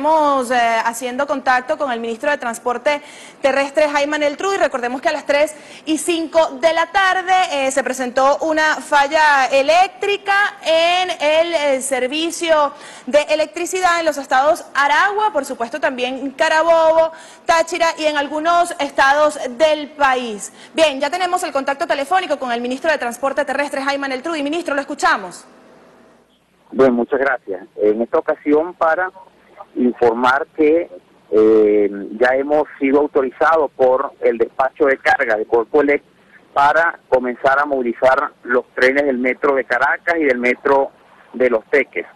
Estamos eh, haciendo contacto con el ministro de Transporte Terrestre, Jaime y recordemos que a las 3 y 5 de la tarde eh, se presentó una falla eléctrica en el, eh, servicio de electricidad en los estados Aragua, por supuesto también Carabobo, Táchira y en algunos estados del país. Bien, ya tenemos el contacto telefónico con el ministro de Transporte Terrestre, Jaime y ministro, lo escuchamos. Bueno, muchas gracias. En esta ocasión para informar que eh, ya hemos sido autorizados por el despacho de carga de Corpoelec para comenzar a movilizar los trenes del metro de Caracas y del metro de Los Teques.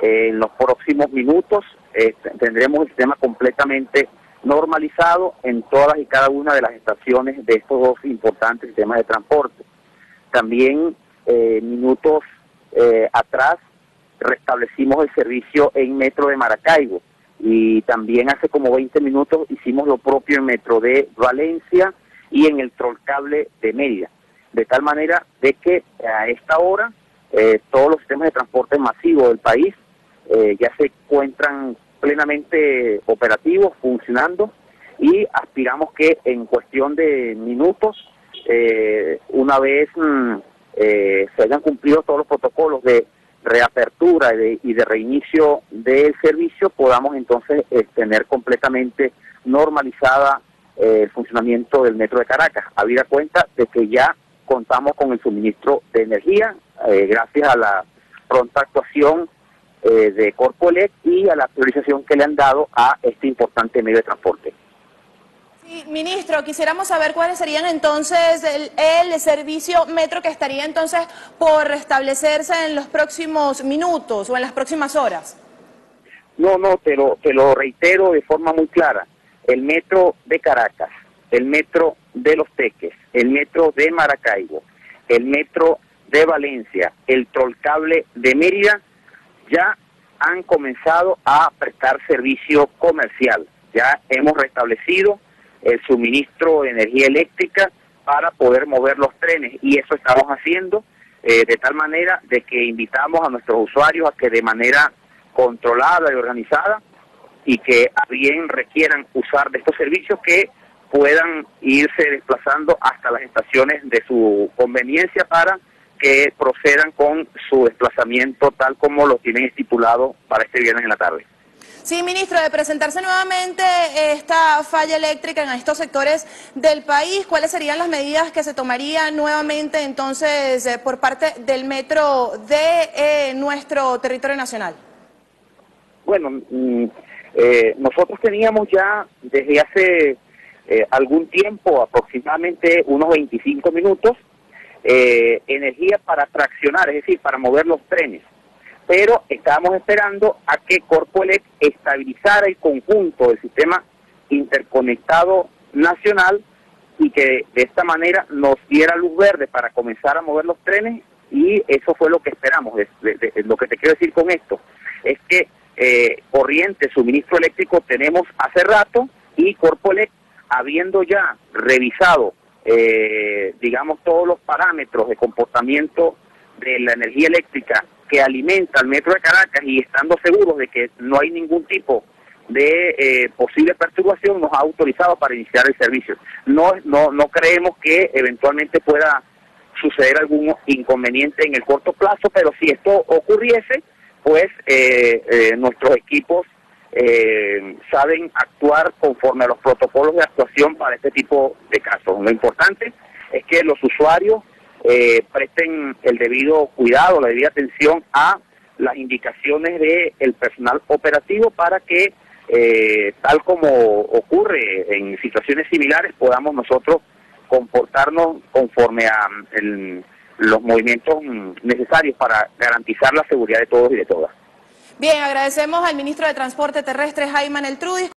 en los próximos minutos eh, tendremos el sistema completamente normalizado en todas y cada una de las estaciones de estos dos importantes sistemas de transporte. También eh, minutos atrás restablecimos el servicio en Metro de Maracaibo y también hace como 20 minutos hicimos lo propio en Metro de Valencia y en el Trollcable de Mérida. De tal manera de que a esta hora eh, todos los sistemas de transporte masivo del país eh, ya se encuentran plenamente operativos, funcionando y aspiramos que en cuestión de minutos, eh, una vez mm, se hayan cumplido todos los protocolos de reapertura y de, reinicio del servicio podamos entonces eh, tener completamente normalizada eh, el funcionamiento del metro de Caracas, habida cuenta de que ya contamos con el suministro de energía eh, gracias a la pronta actuación de Corpoelec y a la priorización que le han dado a este importante medio de transporte. Ministro, quisiéramos saber cuáles serían entonces el, servicio metro que estaría entonces por restablecerse en los próximos minutos o en las próximas horas. No, no, te lo, te lo reitero de forma muy clara. El metro de Caracas, el metro de Los Teques, el metro de Maracaibo, el metro de Valencia, el Trollcable de Mérida, ya han comenzado a prestar servicio comercial. Ya hemos restablecido el suministro de energía eléctrica para poder mover los trenes y eso estamos haciendo eh, de tal manera de que invitamos a nuestros usuarios a que de manera controlada y organizada y que a bien requieran usar de estos servicios que puedan irse desplazando hasta las estaciones de su conveniencia para que procedan con su desplazamiento tal como lo tienen estipulado para este viernes en la tarde. Sí, ministro, de presentarse nuevamente esta falla eléctrica en estos sectores del país, ¿cuáles serían las medidas que se tomarían nuevamente entonces eh, por parte del metro de eh, nuestro territorio nacional? Bueno, mm, eh, nosotros teníamos ya desde hace algún tiempo, aproximadamente unos 25 minutos, energía para traccionar, es decir, para mover los trenes pero estábamos esperando a que Corpoelec estabilizara el conjunto del sistema interconectado nacional y que de esta manera nos diera luz verde para comenzar a mover los trenes y eso fue lo que esperamos. lo que te quiero decir con esto es que eh, corriente, suministro eléctrico tenemos hace rato y Corpoelec, habiendo ya revisado, eh, digamos, todos los parámetros de comportamiento de la energía eléctrica que alimenta al metro de Caracas y estando seguros de que no hay ningún tipo de eh, posible perturbación nos ha autorizado para iniciar el servicio. No, no, no creemos que eventualmente pueda suceder algún inconveniente en el corto plazo, pero si esto ocurriese, pues eh, eh, nuestros equipos saben actuar conforme a los protocolos de actuación para este tipo de casos. Lo importante es que los usuarios eh, presten el debido cuidado, la debida atención a las indicaciones del personal operativo para que, eh, tal como ocurre en situaciones similares, podamos nosotros comportarnos conforme a los movimientos necesarios para garantizar la seguridad de todos y de todas. Bien, agradecemos al ministro de Transporte Terrestre, Jaime Neltrudis.